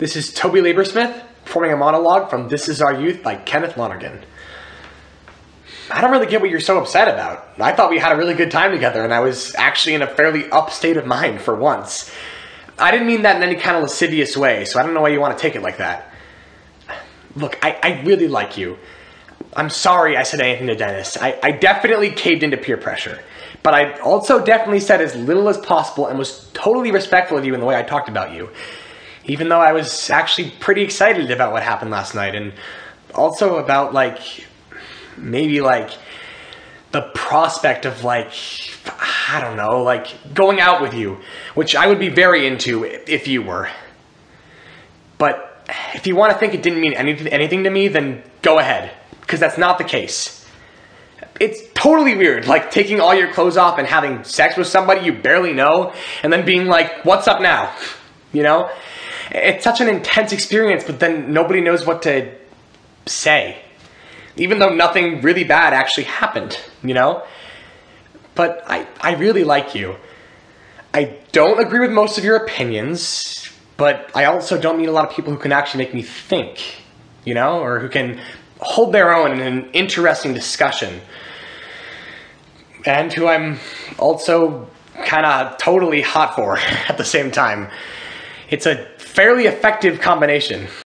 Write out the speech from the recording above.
This is Toby Laber-Smith performing a monologue from This Is Our Youth by Kenneth Lonergan. I don't really get what you're so upset about. I thought we had a really good time together and I was actually in a fairly up state of mind for once. I didn't mean that in any kind of lascivious way, so I don't know why you want to take it like that. Look, I, I really like you. I'm sorry I said anything to Dennis. I, I definitely caved into peer pressure. But I also definitely said as little as possible and was totally respectful of you in the way I talked about you even though I was actually pretty excited about what happened last night and also about like maybe like the prospect of like I don't know, like going out with you, which I would be very into if you were. But if you want to think it didn't mean anything anything to me, then go ahead, because that's not the case. It's totally weird, like taking all your clothes off and having sex with somebody you barely know, and then being like, "What's up now?" You know? It's such an intense experience, but then nobody knows what to say. Even though nothing really bad actually happened, you know? But I, I really like you. I don't agree with most of your opinions, but I also don't meet a lot of people who can actually make me think, you know, or who can hold their own in an interesting discussion. And who I'm also kind of totally hot for at the same time. It's a fairly effective combination.